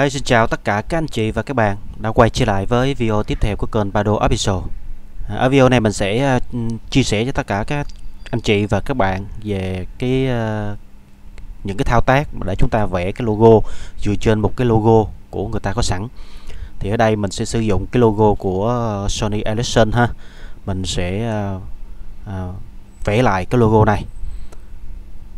Hey, xin chào tất cả các anh chị và các bạn đã quay trở lại với video tiếp theo của kênh Bado Official. À, ở video này mình sẽ uh, chia sẻ cho tất cả các anh chị và các bạn về cái uh, những cái thao tác để chúng ta vẽ cái logo dựa trên một cái logo của người ta có sẵn. Thì ở đây mình sẽ sử dụng cái logo của Sony Ericsson ha. Mình sẽ uh, uh, vẽ lại cái logo này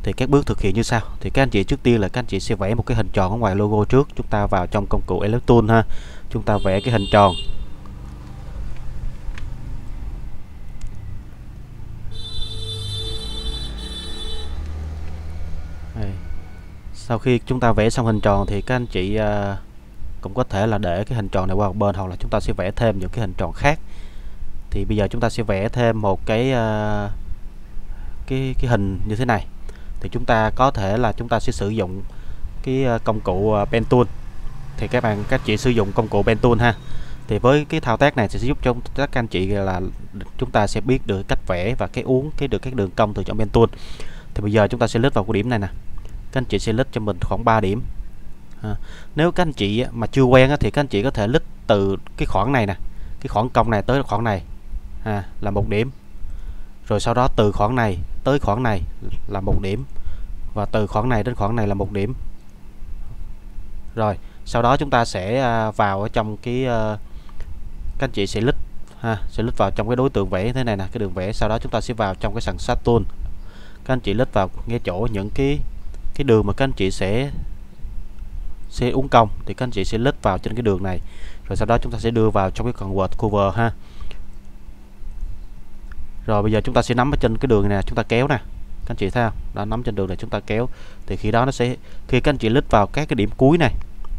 thì các bước thực hiện như sau. Thì các anh chị trước tiên là các anh chị sẽ vẽ một cái hình tròn ở ngoài logo trước. Chúng ta vào trong công cụ Elect Tool ha. Chúng ta vẽ cái hình tròn. Sau khi chúng ta vẽ xong hình tròn thì các anh chị à, cũng có thể là để cái hình tròn này qua một bên, hoặc là chúng ta sẽ vẽ thêm những cái hình tròn khác. Thì bây giờ chúng ta sẽ vẽ thêm một cái à, cái cái hình như thế này thì chúng ta có thể là chúng ta sẽ sử dụng cái ờ, công cụ ờ, pen tool thì các bạn các chị sử dụng công cụ pen tool ha. Thì với cái thao tác này sẽ giúp cho các anh chị là chúng ta sẽ biết được cách vẽ và cái uống cái được các đường cong từ trong pen tool thì bây giờ chúng ta sẽ lít vào cái điểm này nè. Các anh chị sẽ lít cho mình khoảng 3 điểm. À, nếu các anh chị mà chưa quen thì các anh chị có thể lít từ cái khoảng này nè cái khoảng cong này tới khoảng này. À, là một điểm. Rồi sau đó từ khoảng này tới khoảng này là một điểm. Và từ khoảng này đến khoảng này là một điểm. Rồi, sau đó chúng ta sẽ à, vào ở trong cái à, các anh chị sẽ lít, ha, sẽ lít vào trong cái đối tượng vẽ thế này nè, cái đường vẽ. Sau đó chúng ta sẽ vào trong cái sàn sát tool các anh chị lít vào ngay chỗ những cái cái đường mà các anh chị sẽ sẽ uống công thì các anh chị sẽ lít vào trên cái đường này. Rồi sau đó chúng ta sẽ đưa vào trong cái convert cover ha rồi bây giờ chúng ta sẽ nắm ở trên cái đường này chúng ta kéo nè. Các anh chị thấy không? Đó nắm trên đường này chúng ta kéo. Thì khi đó nó sẽ, khi các anh chị lít vào các cái điểm cuối này,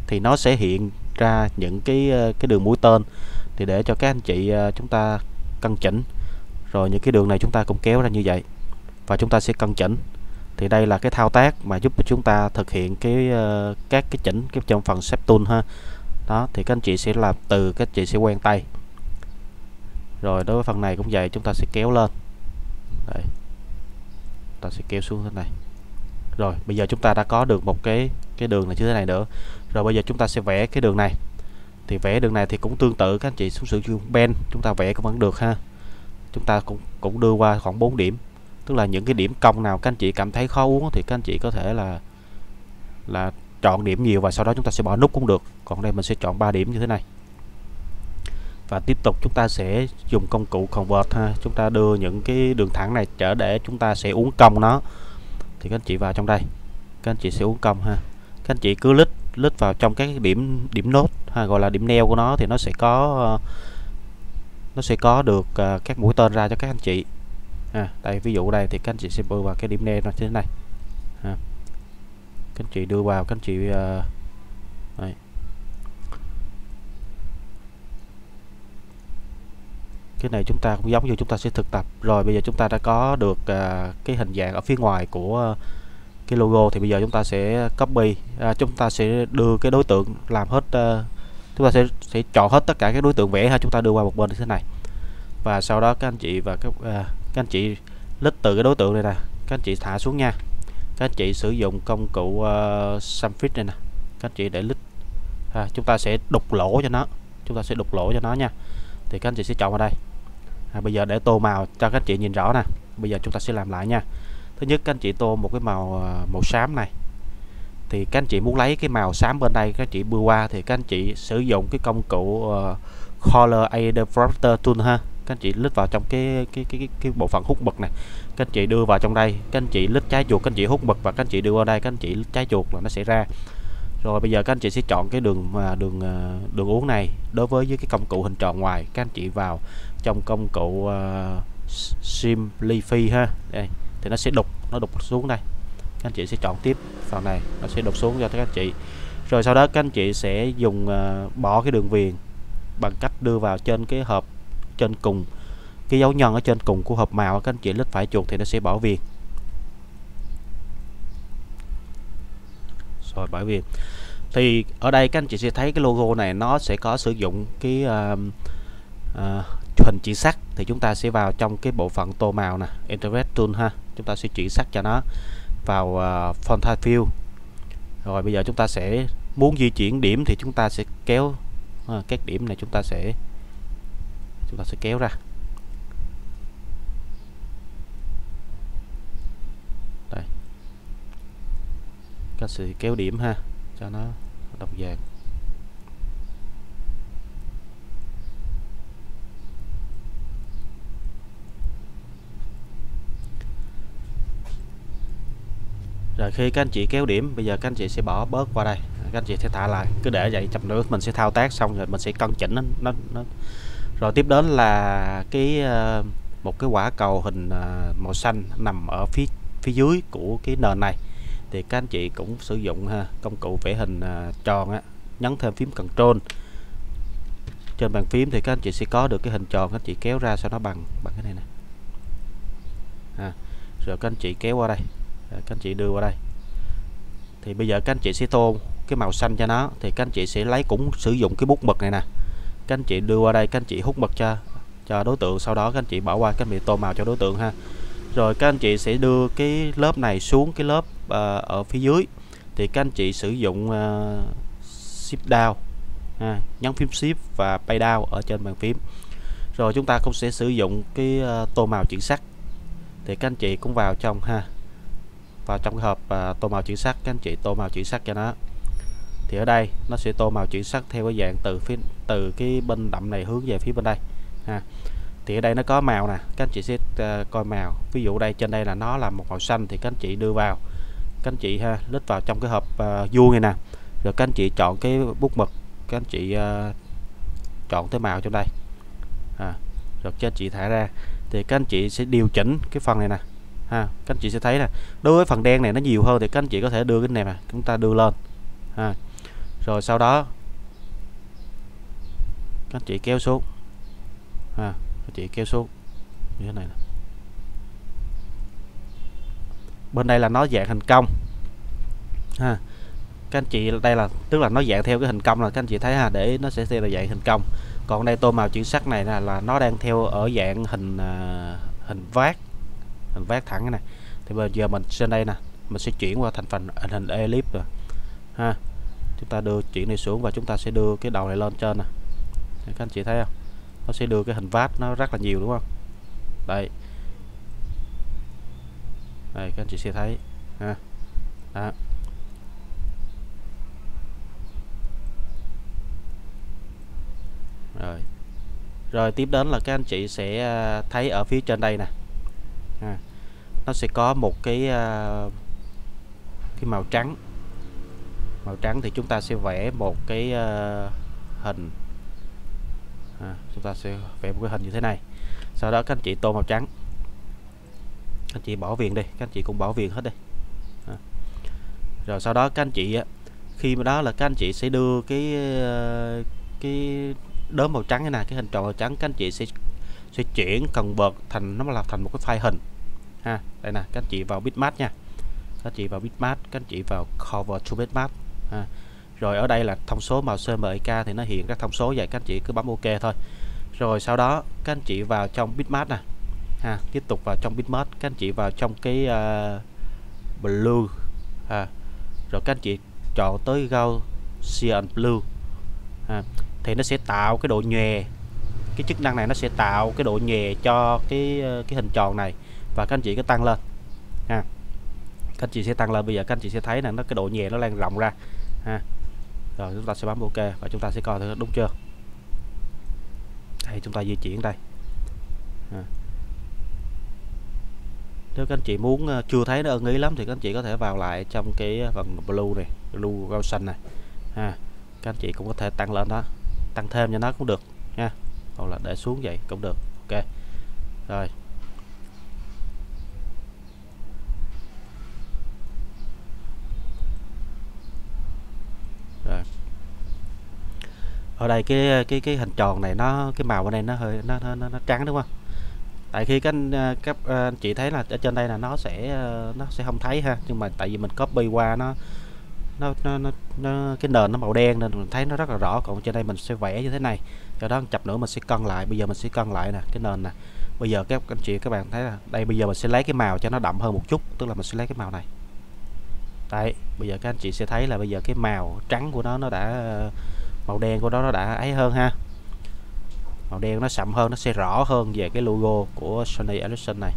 thì nó sẽ hiện ra những cái ờ, cái đường mũi tên. Thì để cho các anh chị ờ, chúng ta căn chỉnh. Rồi những cái đường này chúng ta cũng kéo ra như vậy. Và chúng ta sẽ căn chỉnh. Thì đây là cái thao tác mà giúp cho chúng ta thực hiện cái ờ, các cái chỉnh, cái trong phần xếp tool ha. Đó, thì các anh chị sẽ làm từ, các anh chị sẽ quen tay rồi, đối với phần này cũng vậy, chúng ta sẽ kéo lên. Đây. ta sẽ kéo xuống thế này. Rồi, bây giờ chúng ta đã có được một cái cái đường này như thế này nữa. Rồi bây giờ chúng ta sẽ vẽ cái đường này. Thì vẽ đường này thì cũng tương tự, các anh chị, xuống sử dụng ben chúng ta vẽ cũng vẫn được ha. Chúng ta cũng cũng đưa qua khoảng 4 điểm. Tức là những cái điểm cong nào các anh chị cảm thấy khó uống thì các anh chị có thể là là chọn điểm nhiều và sau đó chúng ta sẽ bỏ nút cũng được. Còn đây mình sẽ chọn 3 điểm như thế này và tiếp tục chúng ta sẽ dùng công cụ convert ha. Chúng ta đưa những cái đường thẳng này trở để chúng ta sẽ uống cong nó. Thì các anh chị vào trong đây. Các anh chị sẽ uống cong ha. Các anh chị cứ lít lít vào trong các điểm điểm nốt ha gọi là điểm neo của nó thì nó sẽ có nó sẽ có được à, các mũi tên ra cho các anh chị. À, đây ví dụ đây thì các anh chị sẽ đưa vào cái điểm neo nó như thế này. Ha. các anh chị đưa vào các anh chị uh, cái này chúng ta cũng giống như chúng ta sẽ thực tập. Rồi bây giờ chúng ta đã có được uh, cái hình dạng ở phía ngoài của uh, cái logo thì bây giờ chúng ta sẽ copy uh, chúng ta sẽ đưa cái đối tượng làm hết uh, chúng ta sẽ sẽ chọn hết tất cả các đối tượng vẽ ha. Chúng ta đưa qua một bên như thế này. Và sau đó các anh chị và các uh, các anh chị lít từ cái đối tượng này nè. Các anh chị thả xuống nha. Các anh chị sử dụng công cụ uh, Samfit này nè. Các anh chị để lít à, chúng ta sẽ đục lỗ cho nó. Chúng ta sẽ đục lỗ cho nó nha. Thì các anh chị sẽ chọn vào đây à, bây giờ để tô màu cho các anh chị nhìn rõ nè bây giờ chúng ta sẽ làm lại nha thứ nhất các anh chị tô một cái màu màu xám này thì các anh chị muốn lấy cái màu xám bên đây các anh chị bưa qua thì các anh chị sử dụng cái công cụ uh, Color Adapter Tool ha các anh chị lít vào trong cái cái cái cái, cái bộ phận hút mực này các anh chị đưa vào trong đây các anh chị lít trái chuột các anh chị hút mực và các anh chị đưa vào đây các anh chị lít trái chuột là nó sẽ ra rồi bây giờ các anh chị sẽ chọn cái đường mà đường đường uống này đối với với cái công cụ hình tròn ngoài các anh chị vào trong công cụ ờ, uh, Simplify ha. Đây thì nó sẽ đục nó đục xuống đây. Các anh chị sẽ chọn tiếp phần này nó sẽ đục xuống cho các anh chị. Rồi sau đó các anh chị sẽ dùng uh, bỏ cái đường viền bằng cách đưa vào trên cái hộp trên cùng cái dấu nhân ở trên cùng của hộp màu. Các anh chị lít phải chuột thì nó sẽ bỏ viền. Rồi bởi vì thì ở đây các anh chị sẽ thấy cái logo này nó sẽ có sử dụng cái uh, uh, hình chỉ sắc thì chúng ta sẽ vào trong cái bộ phận tô màu nè Interest Tool ha. Chúng ta sẽ chuyển sắc cho nó vào à, uh, Font Fill. Rồi bây giờ chúng ta sẽ muốn di chuyển điểm thì chúng ta sẽ kéo à, các điểm này chúng ta sẽ chúng ta sẽ kéo ra. Đây. Các sự kéo điểm ha cho nó đồng dạng. Rồi khi các anh chị kéo điểm bây giờ các anh chị sẽ bỏ bớt qua đây. Các anh chị sẽ thả lại. Cứ để vậy chậm nữa mình sẽ thao tác xong rồi mình sẽ cân chỉnh nó, nó, nó. rồi tiếp đến là cái ờ, một cái quả cầu hình ờ, màu xanh nằm ở phía phía dưới của cái nền này. Thì các anh chị cũng sử dụng ha công cụ vẽ hình ờ, tròn á nhấn thêm phím Ctrl trên bàn phím thì các anh chị sẽ có được cái hình tròn các anh chị kéo ra cho nó bằng bằng cái này nè. À, rồi các anh chị kéo qua đây các anh chị đưa qua đây thì bây giờ các anh chị sẽ tô cái màu xanh cho nó thì các anh chị sẽ lấy cũng sử dụng cái bút mực này nè các anh chị đưa qua đây các anh chị hút mực cho cho đối tượng sau đó các anh chị bỏ qua các anh chị tô màu cho đối tượng ha rồi các anh chị sẽ đưa cái lớp này xuống cái lớp à, ở phía dưới thì các anh chị sử dụng à, shift down ha, nhấn phím shift và pay down ở trên bàn phím rồi chúng ta cũng sẽ sử dụng cái à, tô màu chuyển sắc thì các anh chị cũng vào trong ha vào trong cái hộp à, tô màu chuyển sắc các anh chị tô màu chuyển sắc cho nó. Thì ở đây nó sẽ tô màu chuyển sắc theo cái dạng từ phía từ cái bên đậm này hướng về phía bên đây ha. Thì ở đây nó có màu nè các anh chị sẽ uh, coi màu. Ví dụ đây trên đây là nó là một màu xanh thì các anh chị đưa vào. Các anh chị ha lít vào trong cái hộp uh, vuông này nè. Rồi các anh chị chọn cái bút mực các anh chị uh, chọn tới màu trong đây à, rồi các anh chị thả ra. Thì các anh chị sẽ điều chỉnh cái phần này nè ha các anh chị sẽ thấy là đối với phần đen này nó nhiều hơn thì các anh chị có thể đưa cái này mà chúng ta đưa lên. Ha rồi sau đó các anh chị kéo xuống. Ha các chị kéo xuống. Như thế này nè. bên đây là nó dạng hình cong. Ha các anh chị đây là tức là nó dạng theo cái hình cong là các anh chị thấy ha để nó sẽ theo là dạng hình cong. Còn đây tô màu chuyển sắc này là, là nó đang theo ở dạng hình à, hình vát mình vát thẳng cái này. Thì bây giờ mình trên đây nè, mình sẽ chuyển qua thành phần hình elip rồi. Ha, chúng ta đưa chuyển này xuống và chúng ta sẽ đưa cái đầu này lên trên nè. Các anh chị thấy không? Nó sẽ đưa cái hình vát nó rất là nhiều, đúng không? Đây. Đây, các anh chị sẽ thấy. Ha, đó. rồi. Rồi, tiếp đến là các anh chị sẽ à, thấy ở phía trên đây nè ha. nó sẽ có một cái uh, cái màu trắng. Màu trắng thì chúng ta sẽ vẽ một cái uh, hình. À, chúng ta sẽ vẽ một cái hình như thế này. Sau đó các anh chị tô màu trắng. Các anh chị bỏ viền đi các anh chị cũng bỏ viền hết đi. À. rồi sau đó các anh chị khi mà đó là các anh chị sẽ đưa cái à, cái đốm màu trắng này cái hình tròn màu trắng các anh chị sẽ sẽ chuyển cần bợt thành nó là thành một cái file hình ha đây nè các anh chị vào bitmap nha các anh chị vào bitmap các anh chị vào cover to bitmap ha. rồi ở đây là thông số màu CMYK thì nó hiện các thông số vậy các anh chị cứ bấm OK thôi rồi sau đó các anh chị vào trong bitmap nè ha tiếp tục vào trong bitmap các anh chị vào trong cái uh, blue ha. rồi các anh chị chọn tới Gaussian blue ha. thì nó sẽ tạo cái độ nhòe cái chức năng này nó sẽ tạo cái độ nhẹ cho cái ờ, cái hình tròn này. Và các anh chị cứ tăng lên, ha. Các anh chị sẽ tăng lên. Bây giờ các anh chị sẽ thấy là nó, cái độ nhẹ nó lan rộng ra, ha. Rồi chúng ta sẽ bấm ok và chúng ta sẽ coi thử đúng chưa? Đây, chúng ta di chuyển đây, ha. nếu các anh chị muốn ờ, chưa thấy nó ưng ý lắm thì các anh chị có thể vào lại trong cái phần blue này, blue gao xanh này, ha. Các anh chị cũng có thể tăng lên đó, tăng thêm cho nó cũng được, nha hoặc là để xuống vậy cũng được. Ok. Rồi. Rồi. Ở đây cái cái cái hình tròn này nó cái màu ở đây nó hơi nó nó, nó trắng đúng không? Tại khi các anh à, các à, anh chị thấy là ở trên đây là nó sẽ à, nó sẽ không thấy ha. Nhưng mà tại vì mình copy qua nó nó nó, nó, nó cái nền nó màu đen nên mình thấy nó rất là rõ. Còn trên đây mình sẽ vẽ như thế này. Cho đó chập nữa mình sẽ cân lại. Bây giờ mình sẽ cân lại nè cái nền nè. Bây giờ các anh chị các bạn thấy là đây bây giờ mình sẽ lấy cái màu cho nó đậm hơn một chút. Tức là mình sẽ lấy cái màu này. Đấy bây giờ các anh chị sẽ thấy là bây giờ cái màu trắng của nó nó đã màu đen của nó nó đã ấy hơn ha. Màu đen nó sậm hơn nó sẽ rõ hơn về cái logo của Sony Ericsson này.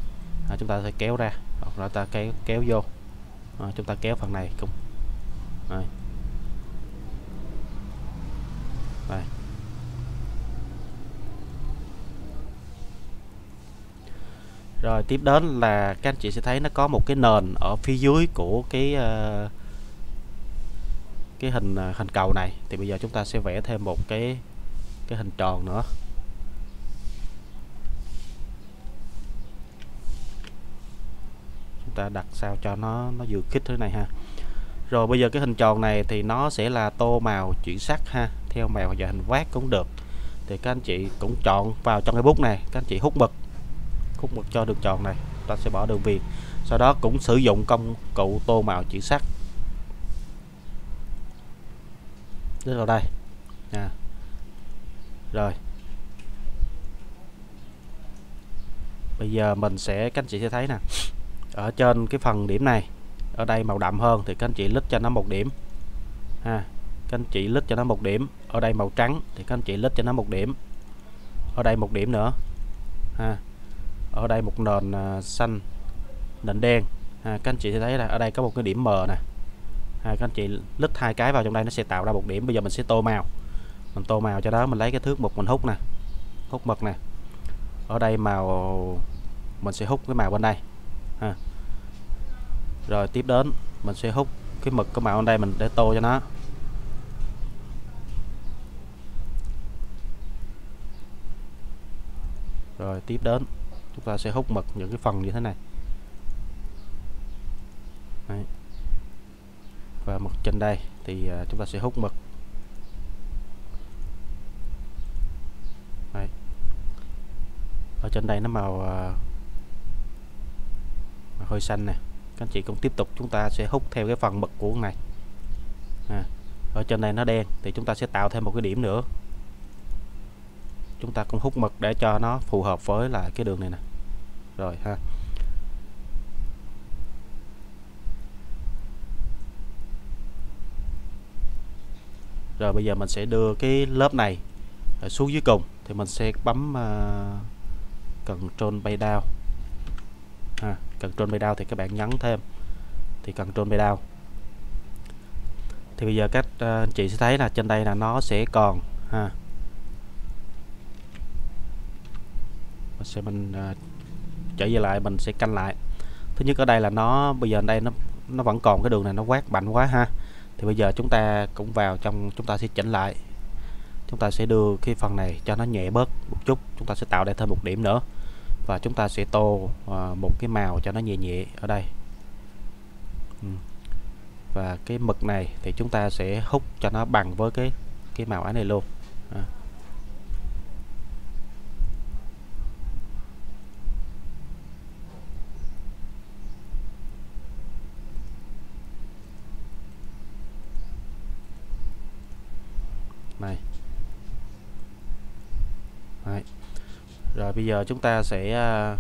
À, chúng ta sẽ kéo ra. Hoặc là ta kéo kéo vô. À, chúng ta kéo phần này cũng đây. đây rồi tiếp đến là các anh chị sẽ thấy nó có một cái nền ở phía dưới của cái uh, cái hình ờ, hình cầu này. Thì bây giờ chúng ta sẽ vẽ thêm một cái cái hình tròn nữa. Chúng ta đặt sao cho nó nó vừa khít thế này ha rồi bây giờ cái hình tròn này thì nó sẽ là tô màu chuyển sắc ha, theo màu và hình vát cũng được. Thì các anh chị cũng chọn vào trong cái bút này, các anh chị hút mực hút mực cho đường tròn này, ta sẽ bỏ đường viền. Sau đó cũng sử dụng công cụ tô màu chuyển sắc. Đưa vào đây. À. rồi. Bây giờ mình sẽ, các anh chị sẽ thấy nè. Ở trên cái phần điểm này ở đây màu đậm hơn thì các anh chị lít cho nó một điểm. Ha các anh chị lít cho nó một điểm. Ở đây màu trắng thì các anh chị lít cho nó một điểm. Ở đây một điểm nữa. Ha ở đây một nền à, xanh nền đen. Ha các anh chị sẽ thấy là ở đây có một cái điểm mờ nè. Ha. các anh chị lít hai cái vào trong đây nó sẽ tạo ra một điểm. Bây giờ mình sẽ tô màu. Mình tô màu cho đó mình lấy cái thước một mình hút nè. Hút mực nè. Ở đây màu mình sẽ hút cái màu bên đây. Ha rồi, tiếp đến, mình sẽ hút cái mực, cái màu ở đây mình để tô cho nó rồi, tiếp đến, chúng ta sẽ hút mực những cái phần như thế này Đấy. và mực trên đây thì à, chúng ta sẽ hút mực Đấy. ở trên đây nó màu à, màu hơi xanh nè các anh chị cũng tiếp tục chúng ta sẽ hút theo cái phần mực của này. À, ở trên đây nó đen thì chúng ta sẽ tạo thêm một cái điểm nữa. Chúng ta cũng hút mực để cho nó phù hợp với lại cái đường này nè. Rồi ha. Rồi bây giờ mình sẽ đưa cái lớp này xuống dưới cùng thì mình sẽ bấm à, uh, Ctrl bay down. Ctrl bay down thì các bạn nhấn thêm. Thì Ctrl bay down thì bây giờ các ờ, anh chị sẽ thấy là trên đây là nó sẽ còn ha. Mình sẽ mình uh, trở về lại mình sẽ canh lại. Thứ nhất ở đây là nó bây giờ ở đây nó nó vẫn còn cái đường này nó quát mạnh quá ha. Thì bây giờ chúng ta cũng vào trong chúng ta sẽ chỉnh lại. Chúng ta sẽ đưa cái phần này cho nó nhẹ bớt một chút. Chúng ta sẽ tạo ra thêm một điểm nữa và chúng ta sẽ tô à, một cái màu cho nó nhẹ nhẹ ở đây ừ. và cái mực này thì chúng ta sẽ hút cho nó bằng với cái cái màu áo này luôn à. này Đấy. rồi bây giờ chúng ta sẽ à,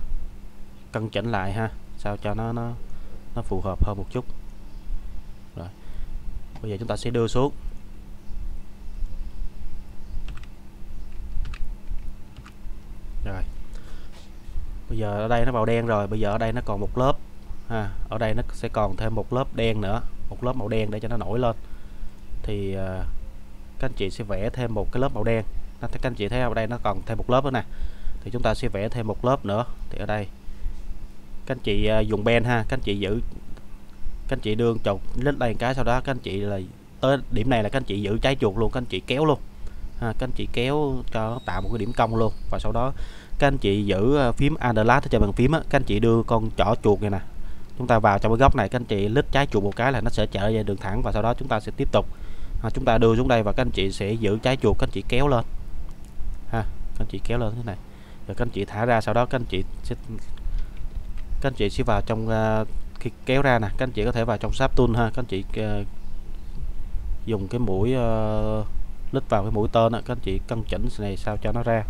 cân chỉnh lại ha sao cho nó nó nó phù hợp hơn một chút. Rồi bây giờ chúng ta sẽ đưa xuống. Rồi bây giờ ở đây nó màu đen rồi bây giờ ở đây nó còn một lớp ha ở đây nó sẽ còn thêm một lớp đen nữa một lớp màu đen để cho nó nổi lên. Thì uh, các anh chị sẽ vẽ thêm một cái lớp màu đen. Các anh chị thấy ở đây nó còn thêm một lớp nữa nè thì chúng ta sẽ vẽ thêm một lớp nữa thì ở đây các anh chị dùng ben ha các anh chị giữ các anh chị đương chột lên đây một cái sau đó các anh chị là tới điểm này là các anh chị giữ trái chuột luôn các anh chị kéo luôn ha, các anh chị kéo cho tạo một cái điểm cong luôn và sau đó các anh chị giữ phím Underlast trên bàn phím á, các anh chị đưa con trỏ chuột này nè chúng ta vào trong cái góc này các anh chị lít trái chuột một cái là nó sẽ trở về đường thẳng và sau đó chúng ta sẽ tiếp tục ha, chúng ta đưa xuống đây và các anh chị sẽ giữ trái chuột các anh chị kéo lên ha các anh chị kéo lên thế này rồi các anh chị thả ra sau đó các anh chị sẽ các anh chị sẽ vào trong uh, khi kéo ra nè các anh chị có thể vào trong sáp tool ha các anh chị uh, dùng cái mũi uh, lít vào cái mũi tên đó, các anh chị căn chỉnh này sao cho nó ra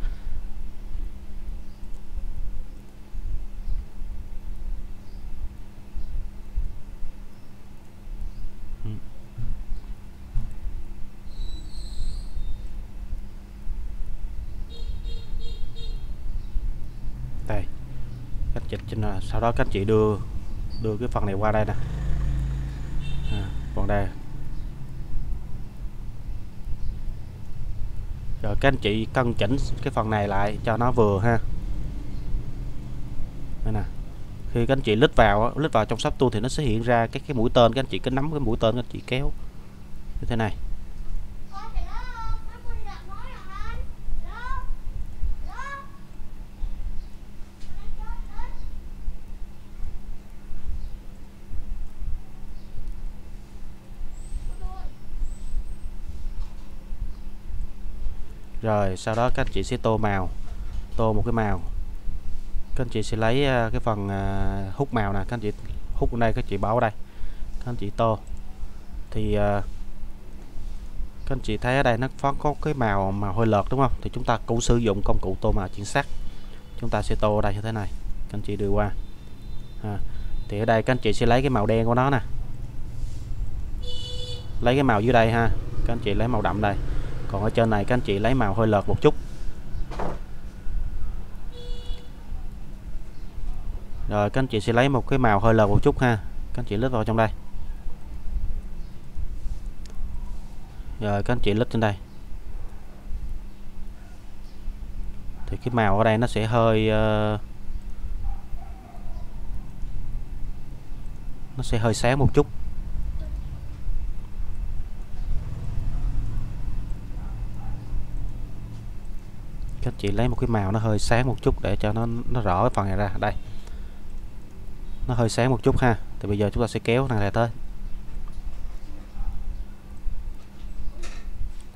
cách chỉnh trên là sau đó các anh chị đưa đưa cái phần này qua đây nè. À, còn đây. Rồi các anh chị cân chỉnh cái phần này lại cho nó vừa ha. Đây nè. Khi các anh chị lít vào lít vào trong sắp tu thì nó sẽ hiện ra cái cái mũi tên. Các anh chị cứ nắm cái mũi tên các anh chị kéo. Như thế này. Rồi sau đó các anh chị sẽ tô màu. Tô một cái màu. Các anh chị sẽ lấy à, cái phần à, hút màu nè. Các anh chị hút ở đây các chị bảo ở đây. Các anh chị tô. Thì à, các anh chị thấy ở đây nó có có cái màu màu hơi lợt đúng không? Thì chúng ta cũng sử dụng công cụ tô màu chuyển sắc chúng ta sẽ tô ở đây như thế này. Các anh chị đưa qua. À, thì ở đây các anh chị sẽ lấy cái màu đen của nó nè. Lấy cái màu dưới đây ha. Các anh chị lấy màu đậm đây còn ở trên này các anh chị lấy màu hơi lợt một chút. Rồi các anh chị sẽ lấy một cái màu hơi lợt một chút ha. Các anh chị lít vào trong đây. Rồi các anh chị lít trên đây. Thì cái màu ở đây nó sẽ hơi uh, nó sẽ hơi sáng một chút. Các chị lấy một cái màu nó hơi sáng một chút để cho nó nó rõ cái phần này ra. Đây. Nó hơi sáng một chút ha. Thì bây giờ chúng ta sẽ kéo này tới.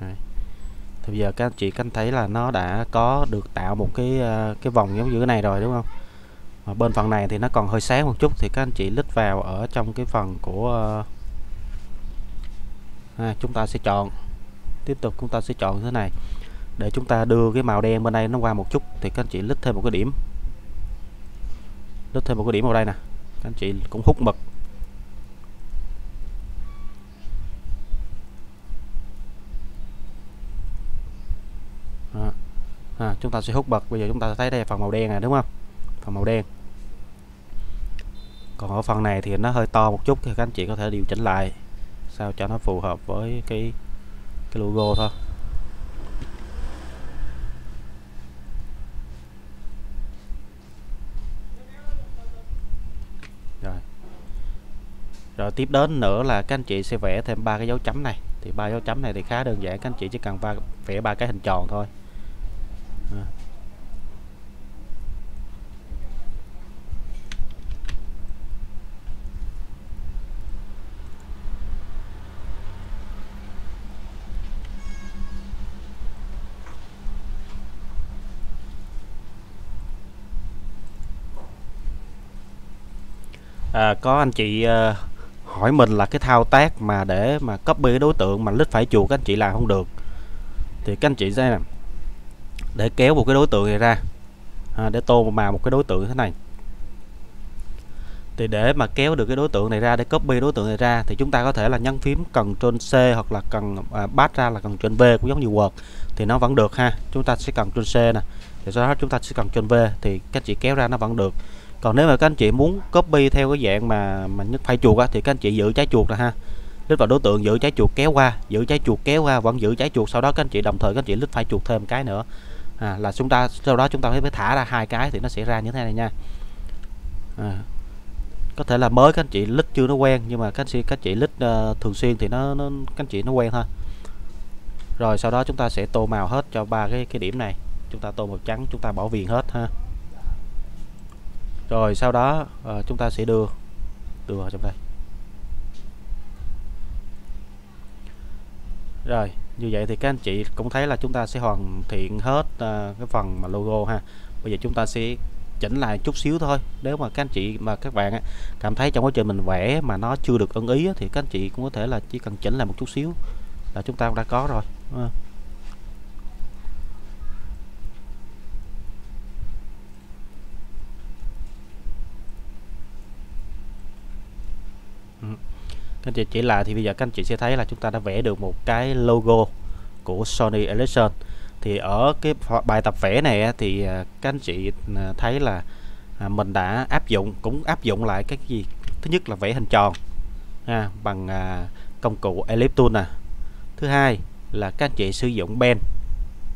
Đấy. thì bây giờ các anh chị canh thấy là nó đã có được tạo một cái ờ, cái vòng giống như cái này rồi đúng không? Mà bên phần này thì nó còn hơi sáng một chút. Thì các anh chị lít vào ở trong cái phần của ờ, à, chúng ta sẽ chọn. Tiếp tục chúng ta sẽ chọn thế này để chúng ta đưa cái màu đen bên đây nó qua một chút thì các anh chị lít thêm một cái điểm. Lít thêm một cái điểm vào đây nè. Các anh chị cũng hút mực. À, à, chúng ta sẽ hút bật bây giờ chúng ta thấy đây phần màu đen này đúng không? Phần màu đen. Còn ở phần này thì nó hơi to một chút thì các anh chị có thể điều chỉnh lại sao cho nó phù hợp với cái cái logo thôi. Rồi tiếp đến nữa là các anh chị sẽ vẽ thêm ba cái dấu chấm này thì ba dấu chấm này thì khá đơn giản các anh chị chỉ cần ba vẽ ba cái hình tròn thôi à. À, có anh chị uh, hỏi mình là cái thao tác mà để mà copy cái đối tượng mà lít phải chuột các anh chị làm không được. Thì các anh chị sẽ làm. Để kéo một cái đối tượng này ra. À, để tô màu một cái đối tượng thế này. Thì để mà kéo được cái đối tượng này ra để copy đối tượng này ra thì chúng ta có thể là nhấn phím cần trên C hoặc là cần à, bắt ra là cần trên V cũng giống như Word thì nó vẫn được ha. Chúng ta sẽ cần trên C nè. Thì sau đó chúng ta sẽ cần trên V thì các chị kéo ra nó vẫn được còn nếu mà các anh chị muốn copy theo cái dạng mà mà nhất phải chuột á, thì các anh chị giữ trái chuột là ha. Lít vào đối tượng giữ trái chuột kéo qua giữ trái chuột kéo qua vẫn giữ trái chuột sau đó các anh chị đồng thời các anh chị lít phải chuột thêm cái nữa. À, là chúng ta sau đó chúng ta phải thả ra hai cái thì nó sẽ ra như thế này nha. À, có thể là mới các anh chị lít chưa nó quen nhưng mà các anh chị các chị lít uh, thường xuyên thì nó, nó các anh chị nó quen thôi. Rồi sau đó chúng ta sẽ tô màu hết cho ba cái cái điểm này. Chúng ta tô màu trắng chúng ta bỏ viền hết ha rồi sau đó uh, chúng ta sẽ đưa đưa vào trong đây. Rồi như vậy thì các anh chị cũng thấy là chúng ta sẽ hoàn thiện hết uh, cái phần mà logo ha. Bây giờ chúng ta sẽ chỉnh lại chút xíu thôi. Nếu mà các anh chị mà các bạn cảm thấy trong quá trình mình vẽ mà nó chưa được ưng ý thì các anh chị cũng có thể là chỉ cần chỉnh lại một chút xíu là chúng ta cũng đã có rồi các anh chị chỉ là thì bây giờ các anh chị sẽ thấy là chúng ta đã vẽ được một cái logo của Sony Ericsson. Thì ở cái bài tập vẽ này thì à, các anh chị à, thấy là à, mình đã áp dụng cũng áp dụng lại cái gì? Thứ nhất là vẽ hình tròn ha, bằng công cụ ellipse tool nè. Thứ hai là các anh chị sử dụng pen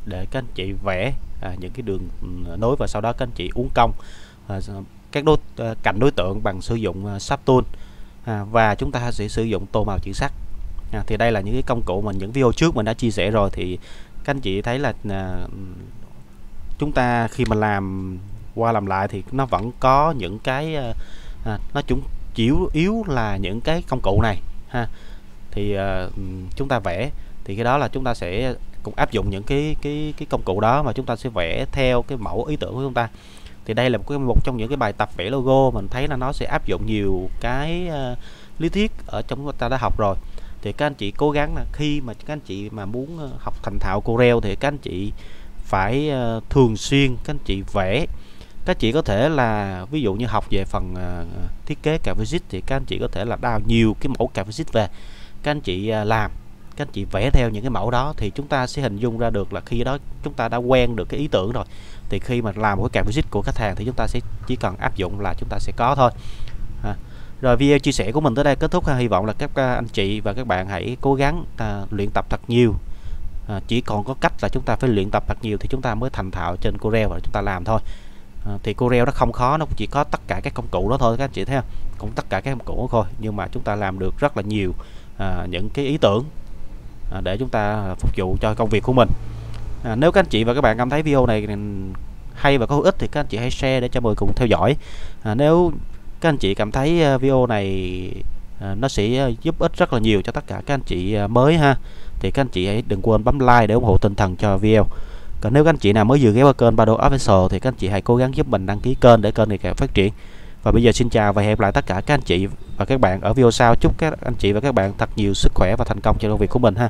để các anh chị vẽ à, những cái đường ừ, nối và sau đó các anh chị uốn cong. À, các đối à, cạnh đối tượng bằng sử dụng à, sub tool à, và chúng ta sẽ sử dụng tô màu chữ sắc. À, thì đây là những cái công cụ mà những video trước mình đã chia sẻ rồi. Thì các anh chị thấy là à, chúng ta khi mà làm qua làm lại thì nó vẫn có những cái à, à nó chúng chiếu yếu là những cái công cụ này ha. Thì à, chúng ta vẽ. Thì cái đó là chúng ta sẽ cũng áp dụng những cái cái cái công cụ đó mà chúng ta sẽ vẽ theo cái mẫu ý tưởng của chúng ta thì đây là một cái một trong những cái bài tập vẽ logo mình thấy là nó sẽ áp dụng nhiều cái uh, lý thuyết ở trong chúng ta đã học rồi. Thì các anh chị cố gắng là khi mà các anh chị mà muốn ờ, học thành thạo Corel thì các anh chị phải uh, thường xuyên các anh chị vẽ. Các chị có thể là ví dụ như học về phần uh, thiết kế Canvas thì các anh chị có thể là đào nhiều cái mẫu Canvas về. Các anh chị uh, làm các anh chị vẽ theo những cái mẫu đó thì chúng ta sẽ hình dung ra được là khi đó chúng ta đã quen được cái ý tưởng rồi. Thì khi mà làm một cái card visit của khách hàng thì chúng ta sẽ chỉ cần áp dụng là chúng ta sẽ có thôi. À. rồi video chia sẻ của mình tới đây kết thúc hy vọng là các à, anh chị và các bạn hãy cố gắng à, luyện tập thật nhiều. À, chỉ còn có cách là chúng ta phải luyện tập thật nhiều thì chúng ta mới thành thạo trên Corel và chúng ta làm thôi. À, thì Corel nó không khó nó chỉ có tất cả các công cụ đó thôi các anh chị thấy không? Cũng tất cả các công cụ đó thôi nhưng mà chúng ta làm được rất là nhiều à, những cái ý tưởng. À, để chúng ta phục vụ cho công việc của mình. À, nếu các anh chị và các bạn cảm thấy video này hay và có hữu ích thì các anh chị hãy share để cho mọi người cùng theo dõi. À, nếu các anh chị cảm thấy à, video này à, nó sẽ giúp ích rất là nhiều cho tất cả các anh chị à, mới ha thì các anh chị hãy đừng quên bấm like để ủng hộ tinh thần cho video. Còn nếu các anh chị nào mới vừa ghé qua kênh Bado Official thì các anh chị hãy cố gắng giúp mình đăng ký kênh để kênh này càng phát triển và bây giờ xin chào và hẹn gặp lại tất cả các anh chị và các bạn ở video sau. Chúc các anh chị và các bạn thật nhiều sức khỏe và thành công trong công việc của mình ha.